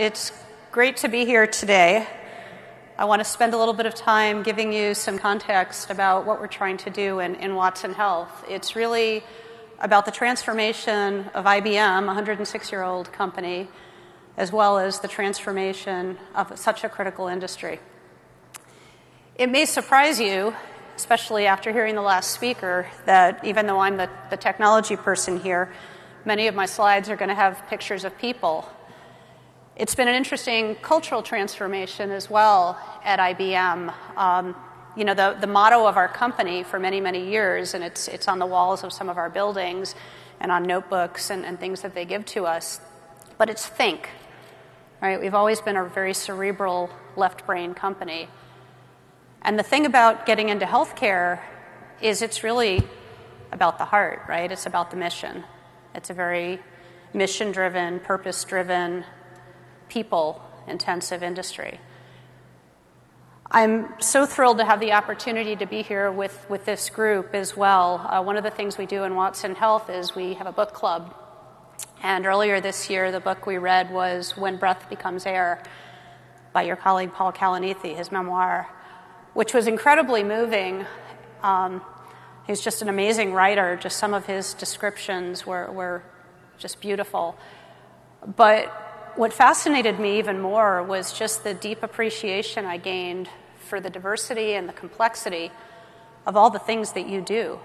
it's great to be here today. I want to spend a little bit of time giving you some context about what we're trying to do in, in Watson Health. It's really about the transformation of IBM, a 106 year old company, as well as the transformation of such a critical industry. It may surprise you, especially after hearing the last speaker, that even though I'm the, the technology person here, many of my slides are going to have pictures of people it's been an interesting cultural transformation as well at IBM. Um, you know, the, the motto of our company for many, many years, and it's, it's on the walls of some of our buildings and on notebooks and, and things that they give to us, but it's think, right? We've always been a very cerebral left brain company. And the thing about getting into healthcare is it's really about the heart, right? It's about the mission. It's a very mission driven, purpose driven, people intensive industry. I'm so thrilled to have the opportunity to be here with, with this group as well. Uh, one of the things we do in Watson Health is we have a book club. And earlier this year, the book we read was When Breath Becomes Air by your colleague Paul Kalanithi, his memoir, which was incredibly moving. Um, he's just an amazing writer. Just some of his descriptions were, were just beautiful. But what fascinated me even more was just the deep appreciation I gained for the diversity and the complexity of all the things that you do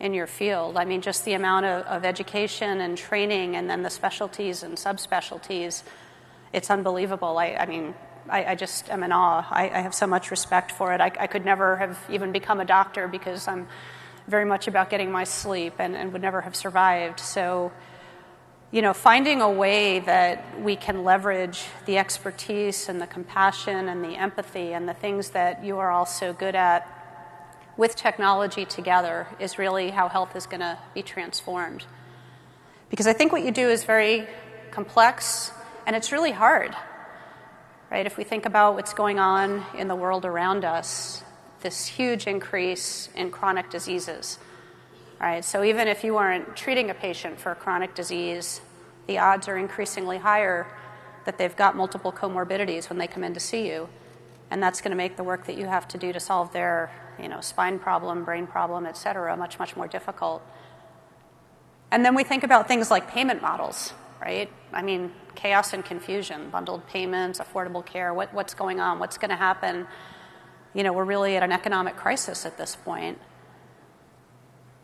in your field. I mean, just the amount of, of education and training, and then the specialties and subspecialties. It's unbelievable. I, I mean, I, I, just am in awe. I, I, have so much respect for it. I, I, could never have even become a doctor because I'm very much about getting my sleep and, and would never have survived. So, you know, finding a way that we can leverage the expertise and the compassion and the empathy and the things that you are all so good at with technology together is really how health is going to be transformed. Because I think what you do is very complex and it's really hard, right? If we think about what's going on in the world around us, this huge increase in chronic diseases Right, so even if you aren't treating a patient for a chronic disease, the odds are increasingly higher that they've got multiple comorbidities when they come in to see you. And that's going to make the work that you have to do to solve their you know, spine problem, brain problem, et cetera, much, much more difficult. And then we think about things like payment models, right? I mean, chaos and confusion, bundled payments, affordable care, what, what's going on, what's going to happen? You know, we're really at an economic crisis at this point.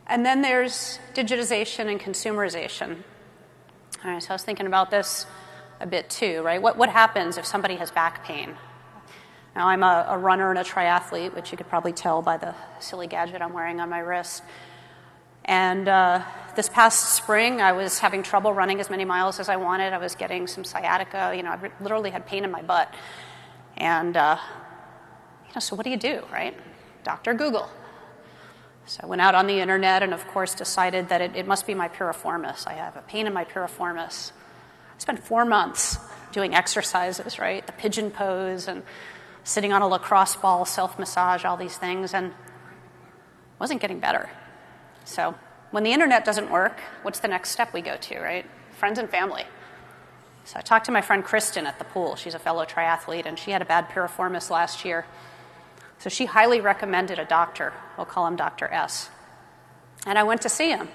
And then there's digitization and consumerization. All right, so I was thinking about this a bit too, right? What, what happens if somebody has back pain? Now, I'm a, a runner and a triathlete, which you could probably tell by the silly gadget I'm wearing on my wrist. And uh, this past spring, I was having trouble running as many miles as I wanted. I was getting some sciatica. You know, I literally had pain in my butt. And, uh, you know, so what do you do, right? Dr. Google. So I went out on the internet and, of course, decided that it, it must be my piriformis. I have a pain in my piriformis. I spent four months doing exercises, right? The pigeon pose and sitting on a lacrosse ball, self massage, all these things, and wasn't getting better. So when the internet doesn't work, what's the next step we go to, right? Friends and family. So I talked to my friend Kristen at the pool. She's a fellow triathlete, and she had a bad piriformis last year. So she highly recommended a doctor. We'll call him Dr. S. And I went to see him.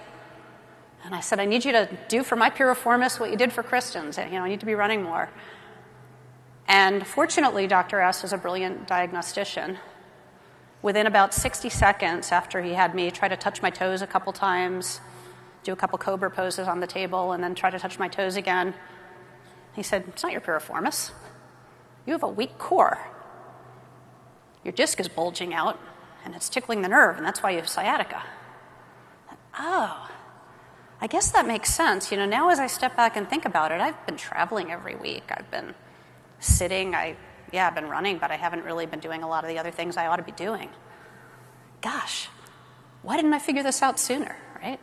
And I said, I need you to do for my piriformis what you did for Kristen's. You know, I need to be running more. And fortunately, Dr. S is a brilliant diagnostician. Within about 60 seconds after he had me try to touch my toes a couple times, do a couple cobra poses on the table, and then try to touch my toes again, he said, It's not your piriformis. You have a weak core your disc is bulging out and it's tickling the nerve, and that's why you have sciatica. Oh, I guess that makes sense. You know, now as I step back and think about it, I've been traveling every week. I've been sitting. I, yeah, I've been running, but I haven't really been doing a lot of the other things I ought to be doing. Gosh, why didn't I figure this out sooner, right?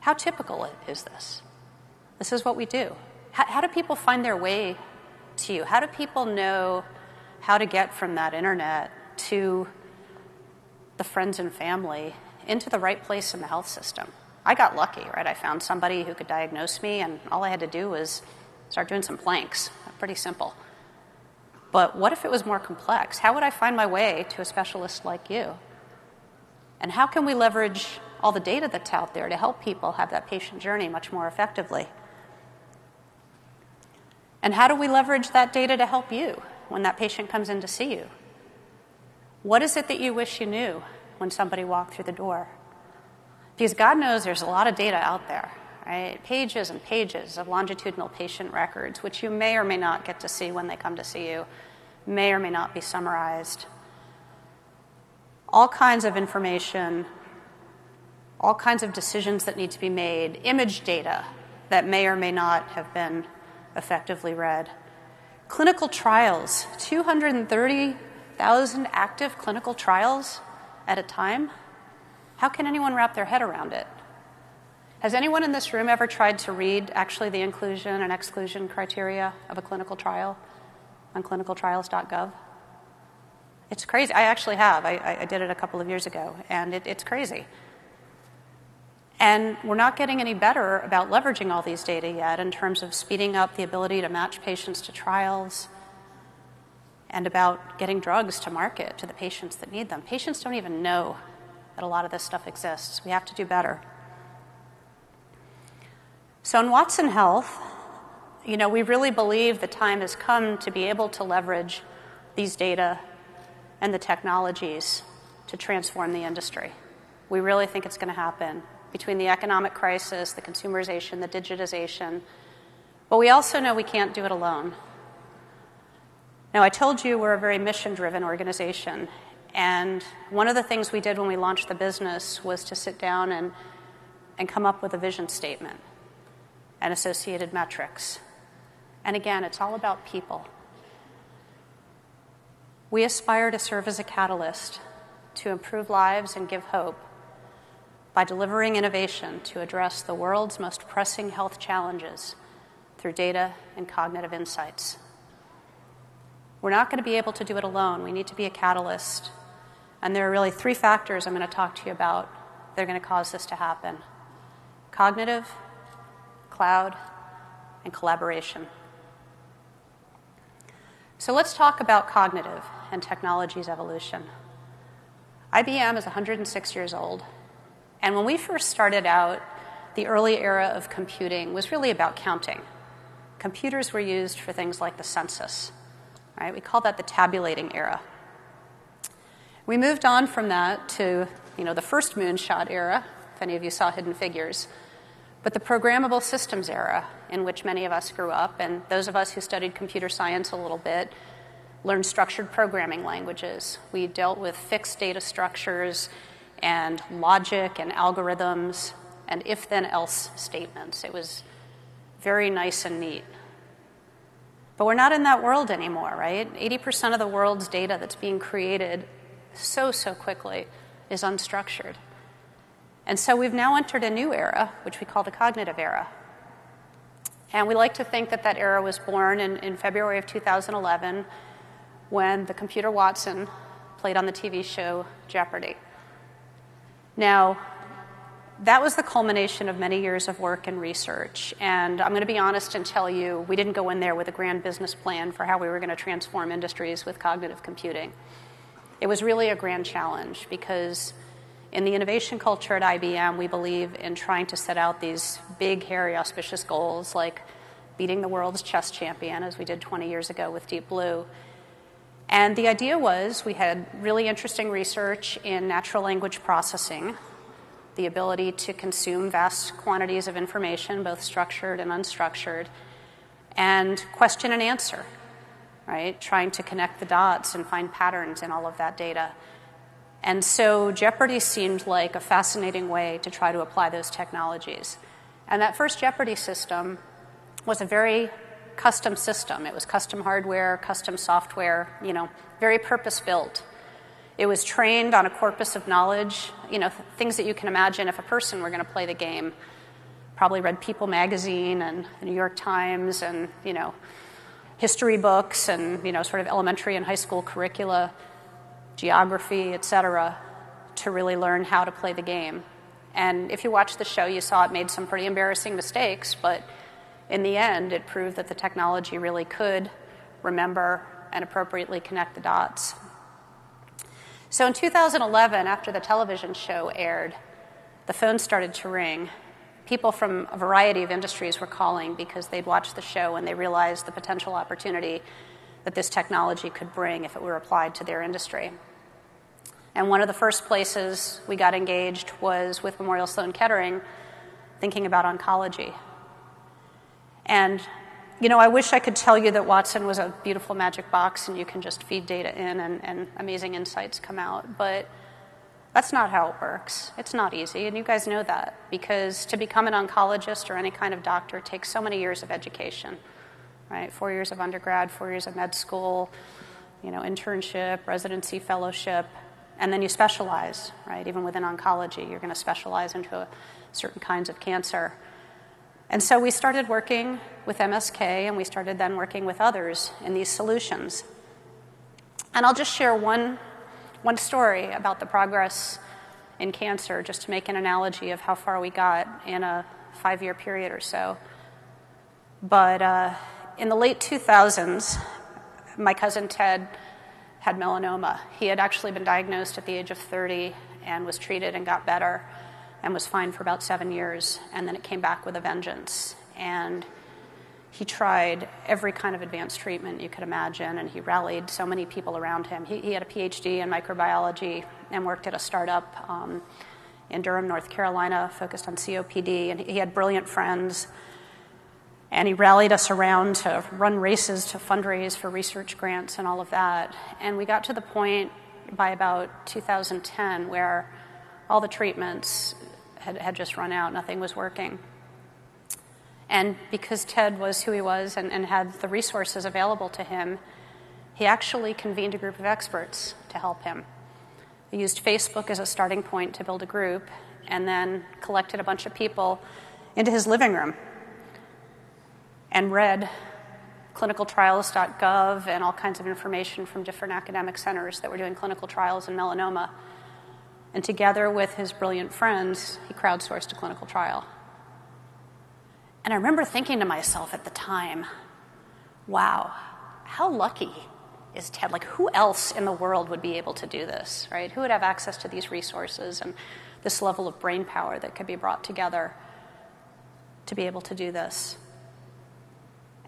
How typical is this? This is what we do. How, how do people find their way to you? How do people know how to get from that internet to the friends and family into the right place in the health system. I got lucky, right? I found somebody who could diagnose me, and all I had to do was Start doing some planks. Pretty simple. But what if it was more complex? How would I find my way to a specialist like you? And how can we leverage all the data that's out there to help people have that patient journey much more effectively? And how do we leverage that data to help you when that patient comes in to see you? What is it that you wish you knew when somebody walked through the door? Because God knows there's a lot of data out there, right? Pages and pages of longitudinal patient records, which you may or may not get to see when they come to see you, may or may not be summarized. All kinds of information, all kinds of decisions that need to be made, image data that may or may not have been effectively read. Clinical trials, 230,000 active clinical trials at a time. How can anyone wrap their head around it? Has anyone in this room ever tried to read actually the inclusion and exclusion criteria of a clinical trial on clinicaltrials.gov? It's crazy. I actually have. I, I did it a couple of years ago, and it, it's crazy. And we're not getting any better about leveraging all these data yet in terms of speeding up the ability to match patients to trials and about getting drugs to market to the patients that need them. Patients don't even know that a lot of this stuff exists. We have to do better. So, in Watson Health, you know, we really believe the time has come to be able to leverage these data and the technologies to transform the industry. We really think it's going to happen between the economic crisis, the consumerization, the digitization. But we also know we can't do it alone. Now, I told you we're a very mission driven organization, and one of the things we did when we launched the business was to sit down and, and come up with a vision statement and associated metrics. And again, it's all about people. We aspire to serve as a catalyst to improve lives and give hope by delivering innovation to address the world's most pressing health challenges through data and cognitive insights. We're not going to be able to do it alone. We need to be a catalyst and there are really three factors I'm going to talk to you about that are going to cause this to happen cognitive, cloud, and collaboration. So let's talk about cognitive and technology's evolution. IBM is 106 years old, and when we first started out, the early era of computing was really about counting. Computers were used for things like the census, right? We call that the tabulating era. We moved on from that to you know, the first moonshot era, if any of you saw Hidden Figures, but the programmable systems era, in which many of us grew up, and those of us who studied computer science a little bit learned structured programming languages. We dealt with fixed data structures and logic and algorithms and if then else statements. It was very nice and neat. But we're not in that world anymore, right? 80% of the world's data that's being created so, so quickly is unstructured. And so we've now entered a new era, which we call the cognitive era. And we like to think that that era was born in, in February of 2011 when the computer Watson played on the TV show Jeopardy. Now, that was the culmination of many years of work and research. And I'm going to be honest and tell you, we didn't go in there with a grand business plan for how we were going to transform industries with cognitive computing. It was really a grand challenge because in the innovation culture at IBM, we believe in trying to set out these big, hairy, auspicious goals like beating the world's chess champion, as we did 20 years ago with Deep Blue. And the idea was we had really interesting research in natural language processing, the ability to consume vast quantities of information, both structured and unstructured, and question and answer right? Trying to connect the dots and find patterns in all of that data. And so Jeopardy seemed like a fascinating way to try to apply those technologies. And that first Jeopardy system was a very custom system. It was custom hardware, custom software, you know, very purpose built. It was trained on a corpus of knowledge, you know, things that you can imagine if a person were going to play the game. Probably read People magazine and the New York Times and, you know, history books and you know sort of elementary and high school curricula, geography, et cetera, to really learn how to play the game. And if you watched the show, you saw it made some pretty embarrassing mistakes, but in the end, it proved that the technology really could remember and appropriately connect the dots. So in 2011, after the television show aired, the phone started to ring. People from a variety of industries were calling because they'd watched the show and they realized the potential opportunity that this technology could bring if it were applied to their industry. And one of the first places we got engaged was with Memorial Sloan Kettering, thinking about oncology. And, you know, I wish I could tell you that Watson was a beautiful magic box and you can just feed data in and, and amazing insights come out. But that's not how it works. It's not easy, and you guys know that because to become an oncologist or any kind of doctor takes so many years of education, right? Four years of undergrad, four years of med school, you know, internship, residency, fellowship, and then you specialize, right? Even within oncology, you're going to specialize into certain kinds of cancer. And so we started working with MSK, and we started then working with others in these solutions. And I'll just share one one story about the progress in cancer, just to make an analogy of how far we got in a five year period or so. But uh, in the late 2000s, my cousin Ted had melanoma. He had actually been diagnosed at the age of 30 and was treated and got better and was fine for about seven years. And then it came back with a vengeance. And he tried every kind of advanced treatment you could imagine, and he rallied so many people around him. He, he had a PhD in microbiology and worked at a startup um, in Durham, North Carolina, focused on COPD, and he had brilliant friends. And he rallied us around to run races to fundraise for research grants and all of that. And we got to the point by about 2010 where all the treatments had, had just run out, nothing was working. And because Ted was who he was and, and had the resources available to him, he actually convened a group of experts to help him. He used Facebook as a starting point to build a group and then collected a bunch of people into his living room and read clinicaltrials.gov and all kinds of information from different academic centers that were doing clinical trials in melanoma. And together with his brilliant friends, he crowdsourced a clinical trial. And I remember thinking to myself at the time, wow, how lucky is Ted? Like, who else in the world would be able to do this, right? Who would have access to these resources and this level of brain power that could be brought together to be able to do this?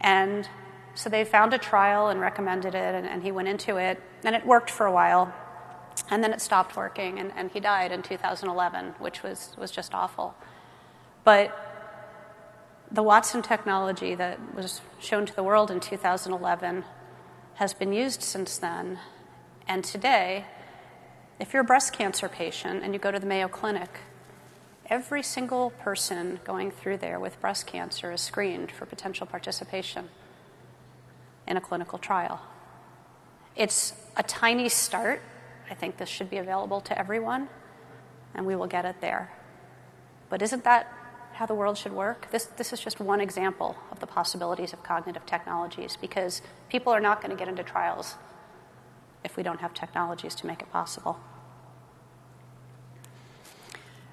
And so they found a trial and recommended it, and, and he went into it, and it worked for a while. And then it stopped working, and, and he died in 2011, which was, was just awful. But the Watson technology that was shown to the world in 2011 has been used since then. And today, if you're a breast cancer patient and you go to the Mayo Clinic, every single person going through there with breast cancer is screened for potential participation in a clinical trial. It's a tiny start. I think this should be available to everyone, and we will get it there. But isn't that how the world should work. This, this is just one example of the possibilities of cognitive technologies because people are not going to get into trials if we don't have technologies to make it possible.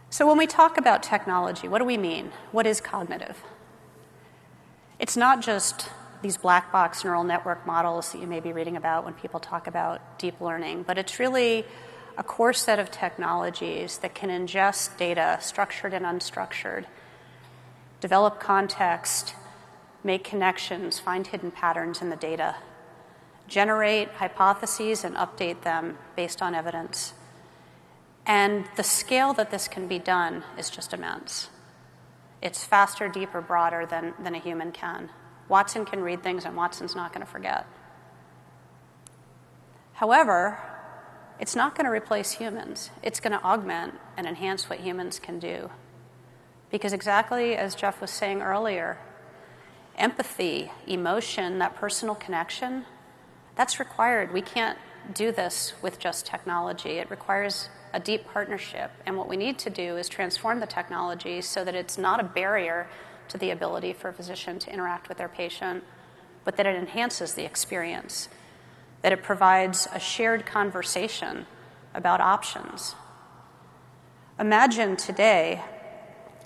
So, when we talk about technology, what do we mean? What is cognitive? It's not just these black box neural network models that you may be reading about when people talk about deep learning, but it's really a core set of technologies that can ingest data, structured and unstructured, develop context, make connections, find hidden patterns in the data, generate hypotheses and update them based on evidence. And the scale that this can be done is just immense. It's faster, deeper, broader than, than a human can. Watson can read things, and Watson's not going to forget. However, it's not going to replace humans. It's going to augment and enhance what humans can do. Because, exactly as Jeff was saying earlier, empathy, emotion, that personal connection, that's required. We can't do this with just technology. It requires a deep partnership. And what we need to do is transform the technology so that it's not a barrier to the ability for a physician to interact with their patient, but that it enhances the experience, that it provides a shared conversation about options. Imagine today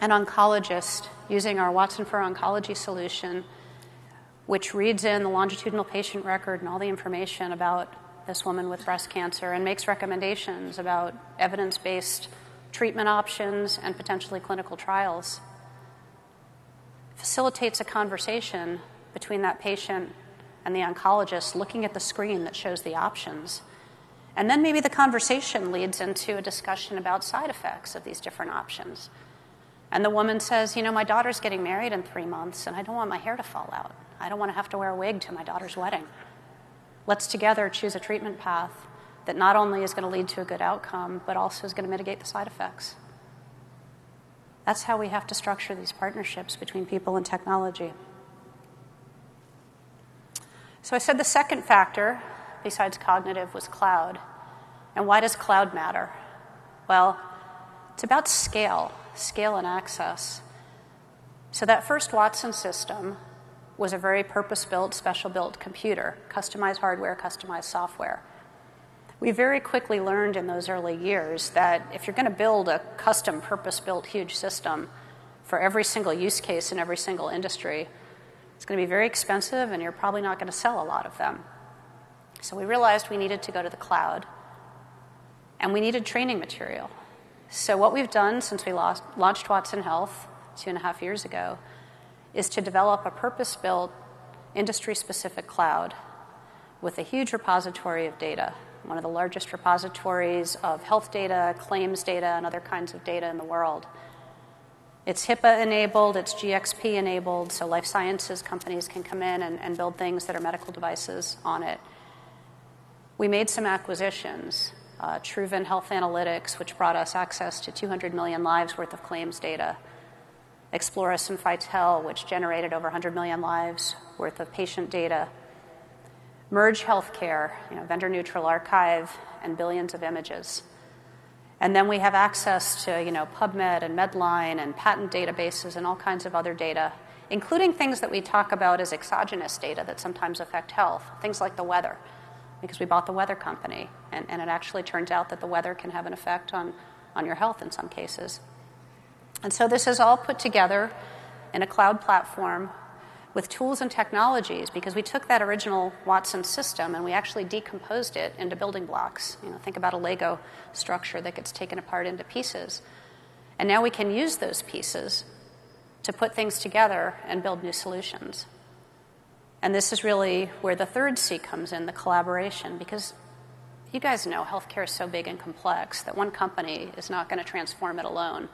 an oncologist using our Watson for Oncology solution, which reads in the longitudinal patient record and all the information about this woman with breast cancer and makes recommendations about evidence based treatment options and potentially clinical trials. Facilitates a conversation between that patient and the oncologist looking at the screen that shows the options. And then maybe the conversation leads into a discussion about side effects of these different options. And the woman says, You know, my daughter's getting married in three months, and I don't want my hair to fall out. I don't want to have to wear a wig to my daughter's wedding. Let's together choose a treatment path that not only is going to lead to a good outcome, but also is going to mitigate the side effects. That's how we have to structure these partnerships between people and technology. So I said the second factor, besides cognitive, was cloud. And why does cloud matter? Well, it's about scale, scale and access. So that first Watson system was a very purpose built, special built computer, customized hardware, customized software. We very quickly learned in those early years that if you're going to build a custom, purpose built, huge system for every single use case in every single industry, it's going to be very expensive and you're probably not going to sell a lot of them. So we realized we needed to go to the cloud and we needed training material. So, what we've done since we lost, launched Watson Health two and a half years ago is to develop a purpose built, industry specific cloud with a huge repository of data, one of the largest repositories of health data, claims data, and other kinds of data in the world. It's HIPAA enabled, it's GXP enabled, so life sciences companies can come in and, and build things that are medical devices on it. We made some acquisitions. Uh, Truven Health Analytics, which brought us access to 200 million lives worth of claims data. Explorys and Phytel, which generated over 100 million lives worth of patient data. Merge Healthcare, you know, vendor neutral archive, and billions of images. And then we have access to, you know, PubMed and Medline and patent databases and all kinds of other data, including things that we talk about as exogenous data that sometimes affect health, things like the weather, because we bought the weather company, and, and it actually turns out that the weather can have an effect on, on your health in some cases. And so this is all put together in a cloud platform with tools and technologies because we took that original Watson system and we actually decomposed it into building blocks. You know, think about a Lego structure that gets taken apart into pieces. And now we can use those pieces to put things together and build new solutions. And this is really where the third C comes in the collaboration, because you guys know healthcare is so big and complex that one company is not going to transform it alone.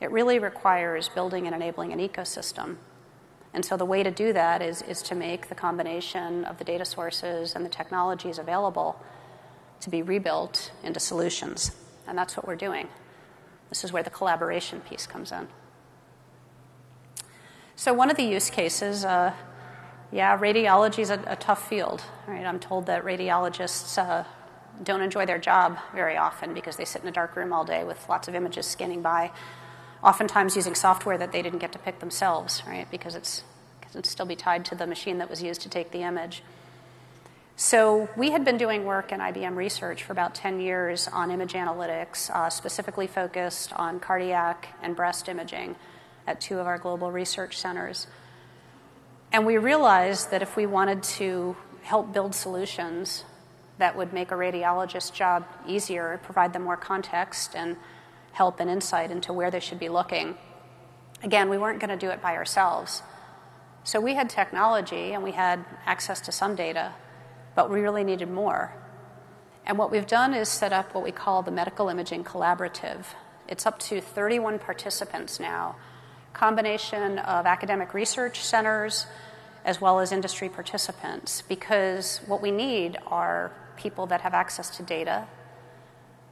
It really requires building and enabling an ecosystem and so the way to do that is, is to make the combination of the data sources and the technologies available to be rebuilt into solutions. And that's what we're doing. This is where the collaboration piece comes in. So, one of the use cases, uh, yeah, radiology is a, a, tough field. Right? I'm told that radiologists uh, don't enjoy their job very often because they sit in a dark room all day with lots of images scanning by oftentimes using software that they didn't get to pick themselves, right? Because it's because it'd still be tied to the machine that was used to take the image. So we had been doing work in IBM research for about 10 years on image analytics, uh, specifically focused on cardiac and breast imaging at two of our global research centers. And we realized that if we wanted to help build solutions that would make a radiologist's job easier, provide them more context and help and insight into where they should be looking. Again, we weren't going to do it by ourselves. So we had technology and we had access to some data, but we really needed more. And what we've done is set up what we call the Medical Imaging Collaborative. It's up to 31 participants now, combination of academic research centers as well as industry participants, because what we need are people that have access to data,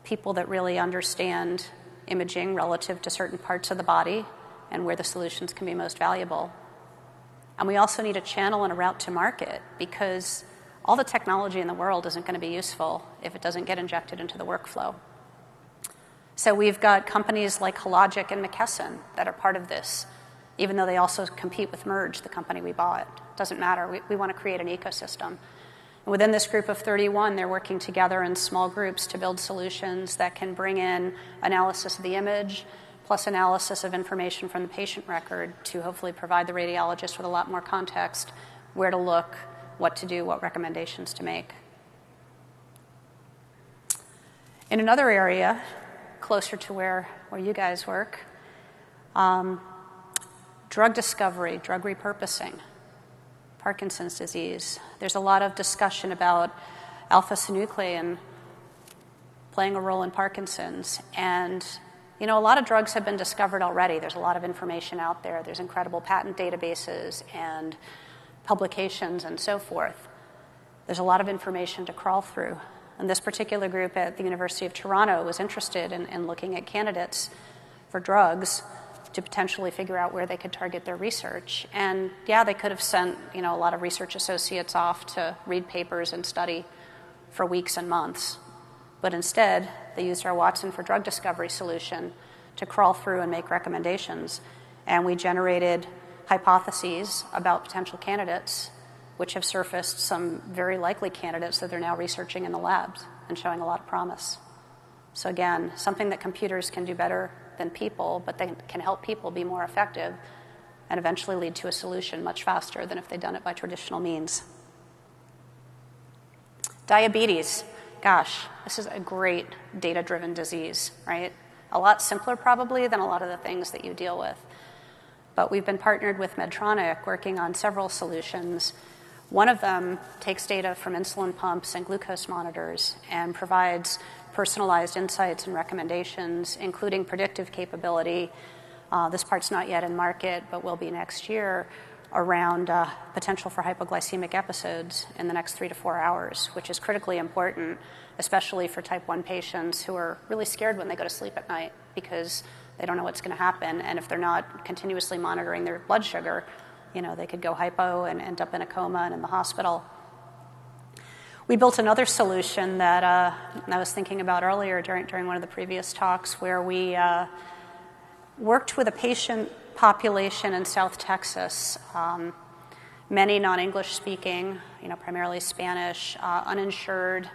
people that really understand imaging relative to certain parts of the body and where the solutions can be most valuable. And we also need a channel and a route to market because all the technology in the world isn't going to be useful if it doesn't get injected into the workflow. So we've got companies like Hologic and McKesson that are part of this, even though they also compete with Merge, the company we bought. Doesn't matter. We, we want to create an ecosystem. And within this group of 31, they're working together in small groups to build solutions that can bring in analysis of the image, plus analysis of information from the patient record to hopefully provide the radiologist with a lot more context where to look, what to do, what recommendations to make. In another area, closer to where, where you guys work, um, drug discovery, drug repurposing, Parkinson's disease. There's a lot of discussion about alpha synuclein playing a role in Parkinson's. And, you know, a lot of drugs have been discovered already. There's a lot of information out there, there's incredible patent databases and publications and so forth. There's a lot of information to crawl through. And this particular group at the University of Toronto was interested in, in looking at candidates for drugs to potentially figure out where they could target their research. And yeah, they could have sent you know a lot of research associates off to read papers and study for weeks and months. But instead, they used our Watson for Drug Discovery solution to crawl through and make recommendations. And we generated hypotheses about potential candidates which have surfaced some very likely candidates that they're now researching in the labs and showing a lot of promise. So, again, something that computers can do better than people, but they can help people be more effective and eventually lead to a solution much faster than if they'd done it by traditional means. Diabetes. Gosh, this is a great data driven disease, right? A lot simpler, probably, than a lot of the things that you deal with. But we've been partnered with Medtronic working on several solutions one of them takes data from insulin pumps and glucose monitors and provides personalized insights and recommendations, including predictive capability. Uh, this part's not yet in market, but will be next year around uh, potential for hypoglycemic episodes in the next three to four hours, which is critically important, especially for type 1 patients who are really scared when they go to sleep at night because they don't know what's going to happen. And if they're not continuously monitoring their blood sugar, you know, they could go hypo and end up in a coma and in the hospital. We built another solution that uh, I was thinking about earlier during, during one of the previous talks, where we uh, worked with a patient population in South Texas, um, many non English speaking, you know, primarily Spanish, uh, uninsured,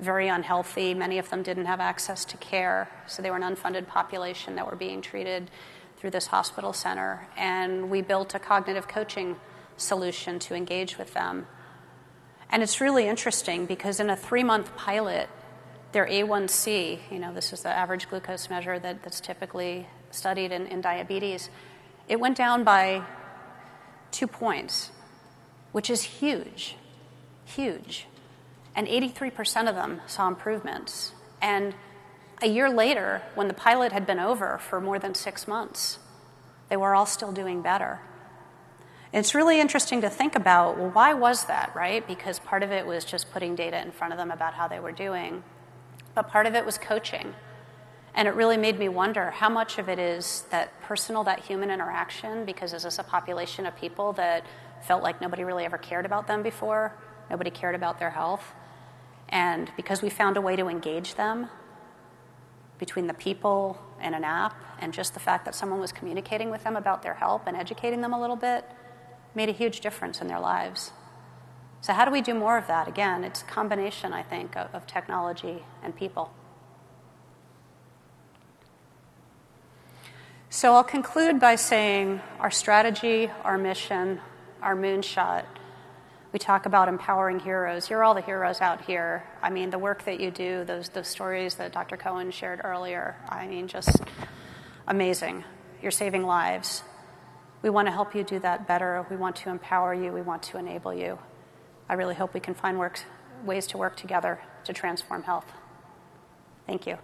very unhealthy. Many of them didn't have access to care, so they were an unfunded population that were being treated through this hospital center, and we built a cognitive coaching solution to engage with them. And it's really interesting because in a three month pilot, their A1C, you know, this is the average glucose measure that, that's typically studied in, in diabetes, it went down by two points, which is huge, huge. And 83% of them saw improvements. And a year later, when the pilot had been over for more than six months, they were all still doing better. It's really interesting to think about well, why was that, right? Because part of it was just putting data in front of them about how they were doing, but part of it was coaching. And it really made me wonder how much of it is that personal, that human interaction, because is this a population of people that felt like nobody really ever cared about them before? Nobody cared about their health. And because we found a way to engage them, between the people and an app and just the fact that someone was communicating with them about their help and educating them a little bit made a huge difference in their lives. So, how do we do more of that? Again, it's a combination, I think, of, of technology and people. So, I'll conclude by saying our strategy, our mission, our moonshot we talk about empowering heroes. You're all the heroes out here. I mean, the work that you do, those, those stories that Dr. Cohen shared earlier, I mean, just amazing. You're saving lives. We want to help you do that better. We want to empower you. We want to enable you. I really hope we can find works, ways to work together to transform health. Thank you.